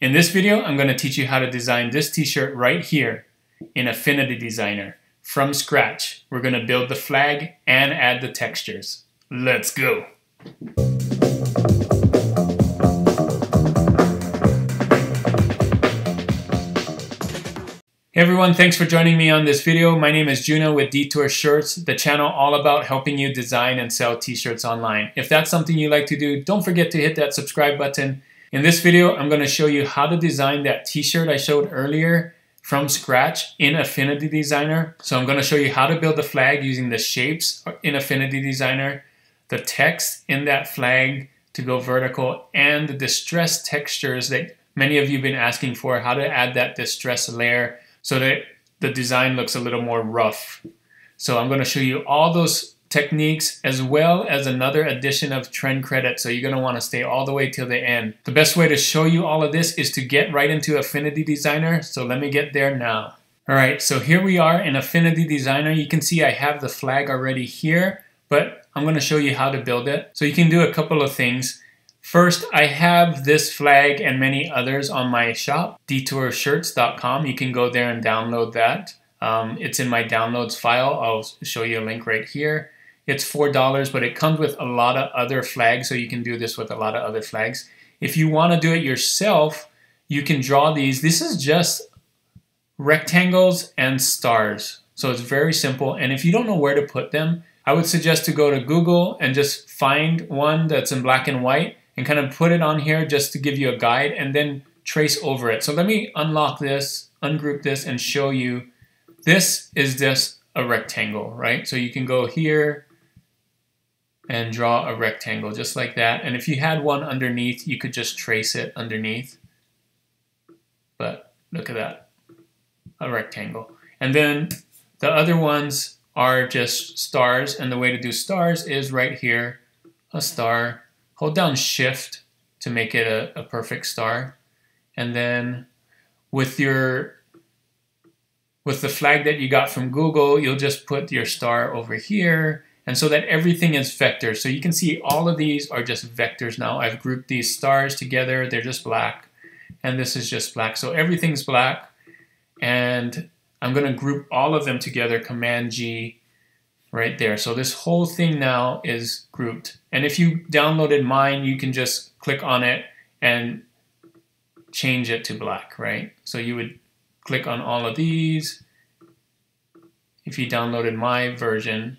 In this video, I'm going to teach you how to design this t-shirt right here in Affinity Designer from scratch. We're going to build the flag and add the textures. Let's go! Hey everyone, thanks for joining me on this video. My name is Juno with Detour Shirts, the channel all about helping you design and sell t-shirts online. If that's something you like to do, don't forget to hit that subscribe button. In this video, I'm going to show you how to design that t-shirt I showed earlier from scratch in Affinity Designer. So I'm going to show you how to build the flag using the shapes in Affinity Designer, the text in that flag to go vertical, and the distress textures that many of you have been asking for, how to add that distress layer so that the design looks a little more rough. So I'm going to show you all those techniques as well as another addition of trend credit. So you're going to want to stay all the way till the end. The best way to show you all of this is to get right into Affinity Designer. So let me get there now. All right, so here we are in Affinity Designer. You can see I have the flag already here, but I'm going to show you how to build it. So you can do a couple of things. First, I have this flag and many others on my shop, detourshirts.com. You can go there and download that. Um, it's in my downloads file. I'll show you a link right here. It's $4, but it comes with a lot of other flags, so you can do this with a lot of other flags. If you want to do it yourself, you can draw these. This is just rectangles and stars. So it's very simple. And if you don't know where to put them, I would suggest to go to Google and just find one that's in black and white and kind of put it on here just to give you a guide and then trace over it. So let me unlock this, ungroup this, and show you. This is just a rectangle, right? So you can go here and draw a rectangle just like that. And if you had one underneath, you could just trace it underneath. But look at that, a rectangle. And then the other ones are just stars. And the way to do stars is right here, a star, hold down shift to make it a, a perfect star. And then with your with the flag that you got from Google, you'll just put your star over here. And so that everything is vectors. So you can see all of these are just vectors now. I've grouped these stars together. They're just black. And this is just black. So everything's black. And I'm going to group all of them together, Command G, right there. So this whole thing now is grouped. And if you downloaded mine, you can just click on it and change it to black, right? So you would click on all of these. If you downloaded my version,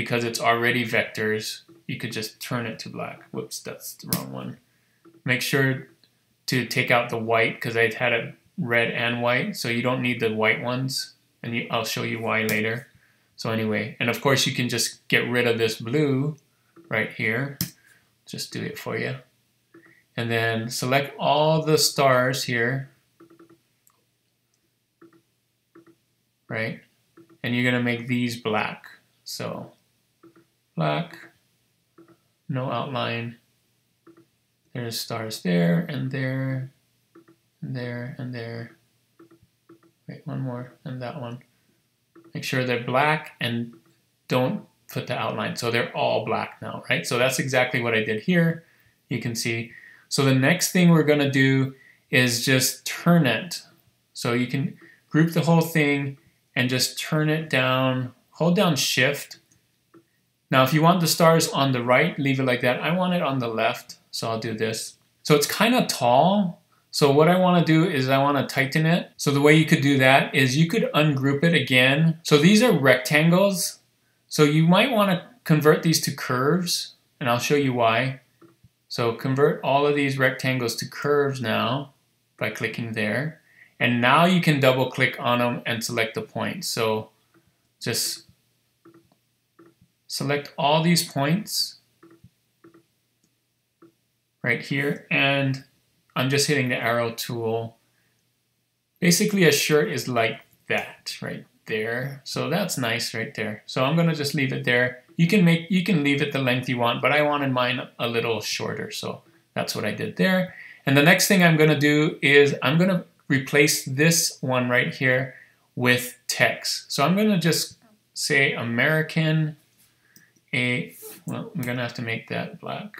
because it's already vectors, you could just turn it to black. Whoops, that's the wrong one. Make sure to take out the white because I had it red and white, so you don't need the white ones, and you, I'll show you why later. So anyway, and of course you can just get rid of this blue right here. Just do it for you. And then select all the stars here. Right? And you're to make these black. So black, no outline. There's stars there and there and there and there. Wait, one more and that one. Make sure they're black and don't put the outline. So they're all black now, right? So that's exactly what I did here. You can see. So the next thing we're going to do is just turn it. So you can group the whole thing and just turn it down. Hold down shift. Now if you want the stars on the right, leave it like that. I want it on the left, so I'll do this. So it's kind of tall, so what I want to do is I want to tighten it. So the way you could do that is you could ungroup it again. So these are rectangles. So you might want to convert these to curves and I'll show you why. So convert all of these rectangles to curves now by clicking there. And now you can double click on them and select the points. So just select all these points right here and I'm just hitting the arrow tool. Basically a shirt is like that right there. So that's nice right there. So I'm gonna just leave it there. You can make you can leave it the length you want, but I wanted mine a little shorter. So that's what I did there. And the next thing I'm gonna do is I'm gonna replace this one right here with text. So I'm gonna just say American a well, I'm gonna have to make that black.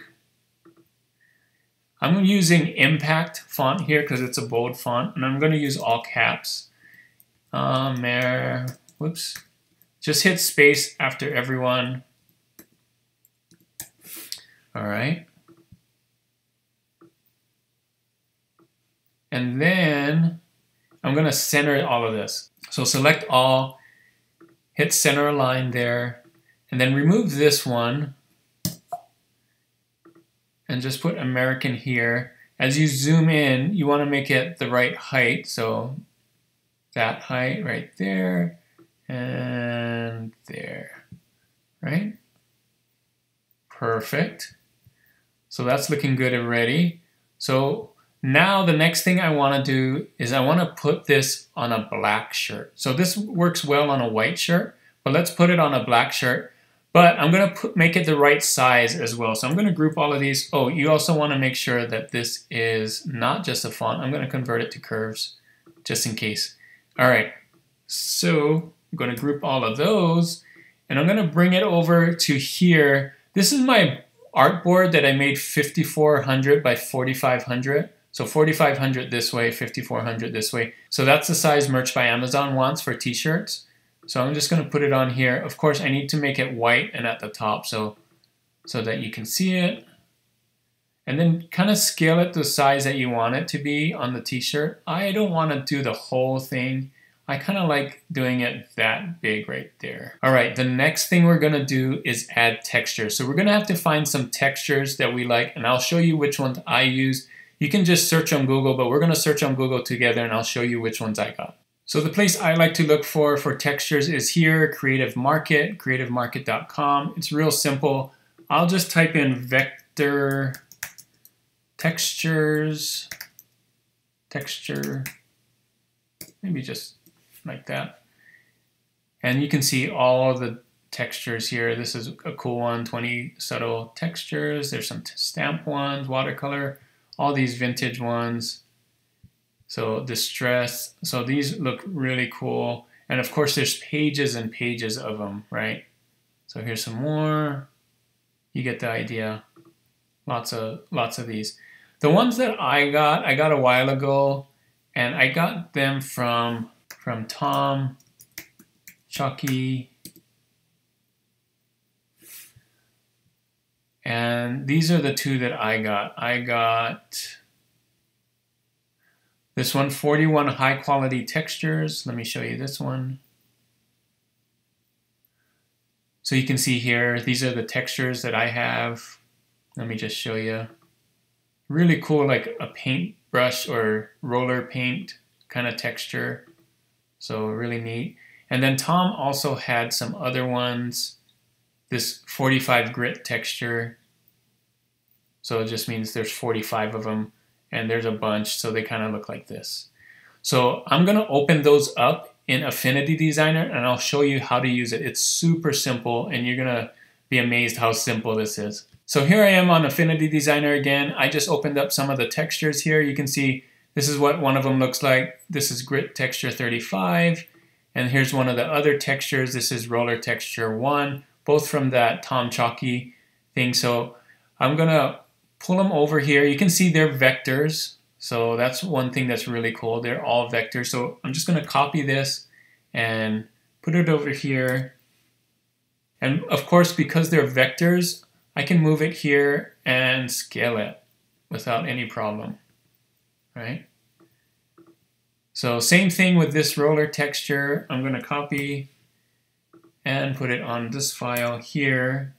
I'm using impact font here because it's a bold font, and I'm going to use all caps. Um, there, whoops. Just hit space after everyone. All right. And then I'm going to center all of this. So select all, hit center align there, and then remove this one and just put American here. As you zoom in, you want to make it the right height. So that height right there and there, right? Perfect. So that's looking good already. So now the next thing I want to do is I want to put this on a black shirt. So this works well on a white shirt, but let's put it on a black shirt. But I'm going to put, make it the right size as well. So I'm going to group all of these. Oh, you also want to make sure that this is not just a font. I'm going to convert it to curves just in case. All right, so I'm going to group all of those and I'm going to bring it over to here. This is my artboard that I made 5400 by 4500. So 4500 this way, 5400 this way. So that's the size Merch by Amazon wants for t-shirts. So I'm just going to put it on here. Of course, I need to make it white and at the top so, so that you can see it. And then kind of scale it the size that you want it to be on the t-shirt. I don't want to do the whole thing. I kind of like doing it that big right there. All right, the next thing we're gonna do is add texture. So we're gonna have to find some textures that we like and I'll show you which ones I use. You can just search on Google, but we're gonna search on Google together and I'll show you which ones I got. So the place I like to look for for textures is here, Creative Market, creativemarket.com. It's real simple. I'll just type in vector textures, texture, maybe just like that. And you can see all the textures here. This is a cool one, 20 subtle textures. There's some stamp ones, watercolor, all these vintage ones. So distress. So these look really cool. And of course there's pages and pages of them, right? So here's some more. You get the idea. Lots of lots of these. The ones that I got, I got a while ago, and I got them from from Tom, Chalky, and these are the two that I got. I got this one, 41 high quality textures. Let me show you this one. So you can see here, these are the textures that I have. Let me just show you. Really cool, like a paintbrush or roller paint kind of texture. So really neat. And then Tom also had some other ones. This 45 grit texture. So it just means there's 45 of them and there's a bunch. So they kind of look like this. So I'm to open those up in Affinity Designer and I'll show you how to use it. It's super simple and you're to be amazed how simple this is. So here I am on Affinity Designer again. I just opened up some of the textures here. You can see this is what one of them looks like. This is grit texture 35. And here's one of the other textures. This is roller texture 1, both from that Tom Chalky thing. So I'm to pull them over here. You can see they're vectors. So that's one thing that's really cool. They're all vectors. So I'm just going to copy this and put it over here. And of course, because they're vectors, I can move it here and scale it without any problem right? So same thing with this roller texture. I'm going to copy and put it on this file here.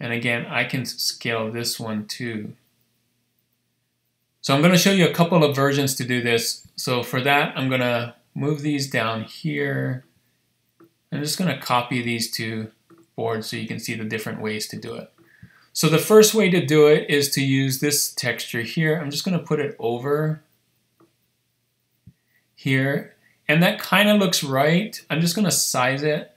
And again, I can scale this one too. So I'm going to show you a couple of versions to do this. So for that, I'm going to move these down here. I'm just going to copy these two boards so you can see the different ways to do it. So the first way to do it is to use this texture here. I'm just going to put it over here. And that kind of looks right. I'm just going to size it.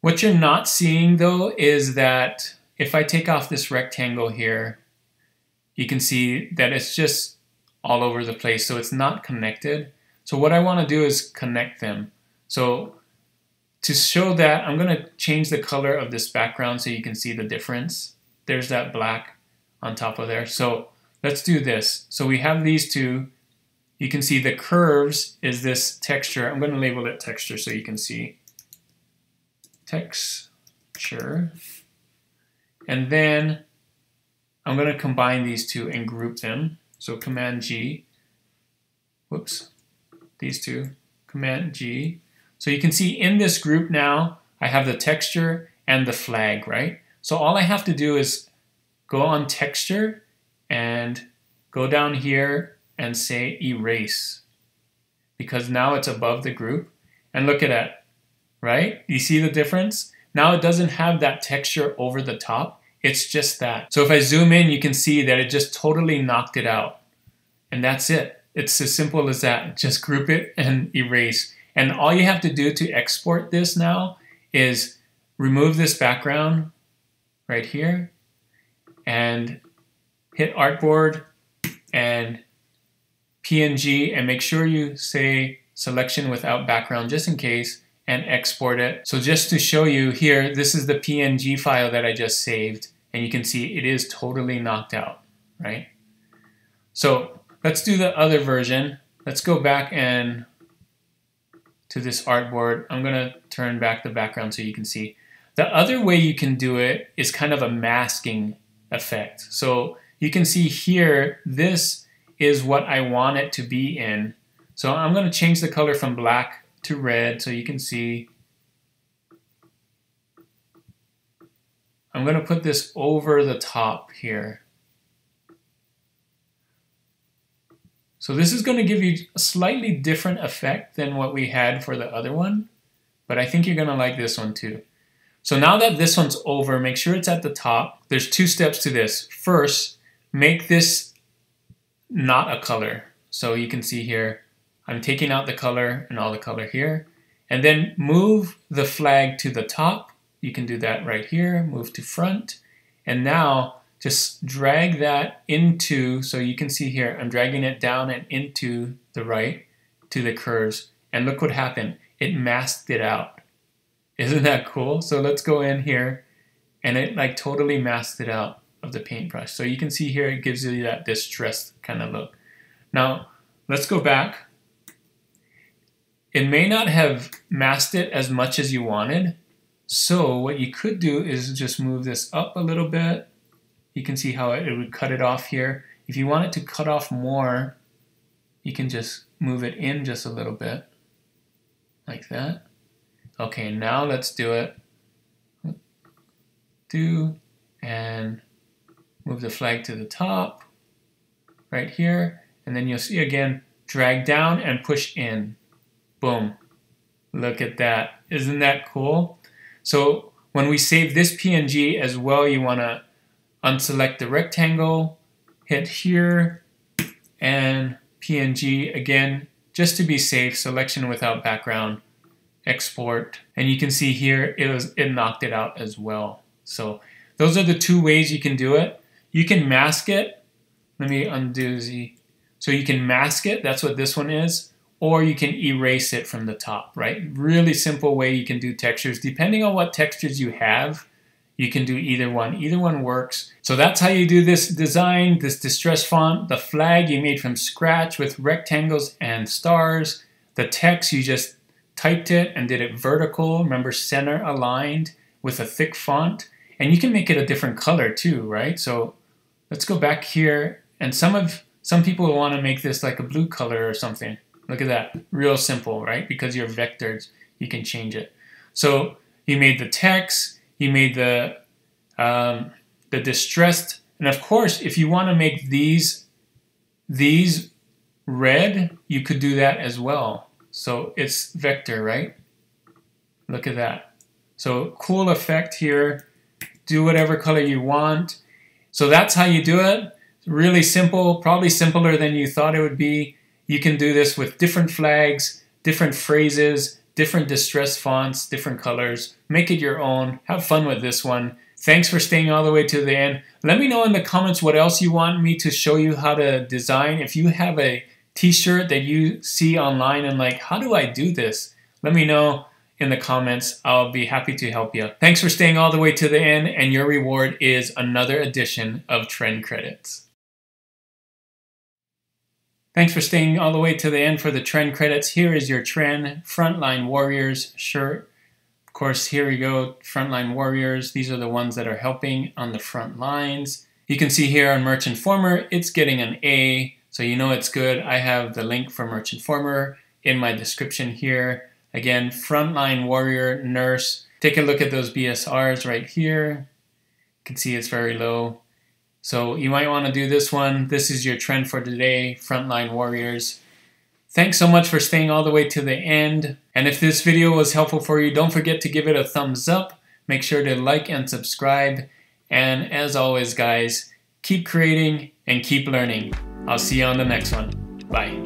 What you're not seeing though is that if I take off this rectangle here, you can see that it's just all over the place. So it's not connected. So what I want to do is connect them. So to show that, I'm going to change the color of this background so you can see the difference. There's that black on top of there. So let's do this. So we have these two. You can see the curves is this texture. I'm going to label it texture so you can see. Texture. And then I'm going to combine these two and group them. So Command G. Whoops. These two. Command G. So you can see in this group now, I have the texture and the flag, right? So all I have to do is go on texture and go down here and say erase because now it's above the group. And look at that, right? You see the difference? Now it doesn't have that texture over the top. It's just that. So if I zoom in, you can see that it just totally knocked it out. And that's it. It's as simple as that. Just group it and erase. And all you have to do to export this now is remove this background right here and hit artboard and PNG and make sure you say selection without background just in case and export it. So just to show you here, this is the PNG file that I just saved and you can see it is totally knocked out, right? So let's do the other version. Let's go back and to this artboard. I'm gonna turn back the background so you can see. The other way you can do it is kind of a masking effect. So you can see here, this is what I want it to be in. So I'm gonna change the color from black to red so you can see. I'm gonna put this over the top here. So this is going to give you a slightly different effect than what we had for the other one, but I think you're going to like this one too. So now that this one's over, make sure it's at the top. There's two steps to this. First, make this not a color. So you can see here, I'm taking out the color and all the color here. And then move the flag to the top. You can do that right here, move to front. And now just drag that into, so you can see here, I'm dragging it down and into the right to the curves. And look what happened. It masked it out. Isn't that cool? So let's go in here and it like totally masked it out of the paintbrush. So you can see here, it gives you that distressed kind of look. Now, let's go back. It may not have masked it as much as you wanted. So what you could do is just move this up a little bit you can see how it would cut it off here. If you want it to cut off more, you can just move it in just a little bit, like that. Okay, now let's do it. Do, and move the flag to the top, right here, and then you'll see again, drag down and push in. Boom. Look at that. Isn't that cool? So when we save this PNG as well, you want to unselect the rectangle, hit here, and PNG again, just to be safe, selection without background, export. And you can see here, it, was, it knocked it out as well. So those are the two ways you can do it. You can mask it. Let me undo the, so you can mask it, that's what this one is, or you can erase it from the top, right? Really simple way you can do textures. Depending on what textures you have, you can do either one. Either one works. So that's how you do this design, this distress font. The flag you made from scratch with rectangles and stars. The text, you just typed it and did it vertical. Remember, center aligned with a thick font. And you can make it a different color too, right? So let's go back here. And some of some people want to make this like a blue color or something. Look at that. Real simple, right? Because your vectors, you can change it. So you made the text, he made the um, the distressed, and of course, if you want to make these these red, you could do that as well. So it's vector, right? Look at that. So cool effect here. Do whatever color you want. So that's how you do it. Really simple, probably simpler than you thought it would be. You can do this with different flags, different phrases, different distress fonts, different colors. Make it your own. Have fun with this one. Thanks for staying all the way to the end. Let me know in the comments what else you want me to show you how to design. If you have a t-shirt that you see online and like, how do I do this? Let me know. in the comments. I'll be happy to help you. Thanks for staying all the way to the end, and your reward is another edition of Trend Credits. Thanks for staying all the way to the end for the trend credits. Here is your trend Frontline Warriors shirt. Of course, here we go, Frontline Warriors. These are the ones that are helping on the front lines. You can see here on Merch Informer, it's getting an A, so you know it's good. I have the link for Merch Informer in my description here. Again, Frontline Warrior Nurse. Take a look at those BSRs right here. You can see it's very low. So you might want to do this one. This is your trend for today, Frontline Warriors. Thanks so much for staying all the way to the end. And if this video was helpful for you, don't forget to give it a thumbs up. Make sure to like and subscribe. And as always, guys, keep creating and keep learning. I'll see you on the next one. Bye.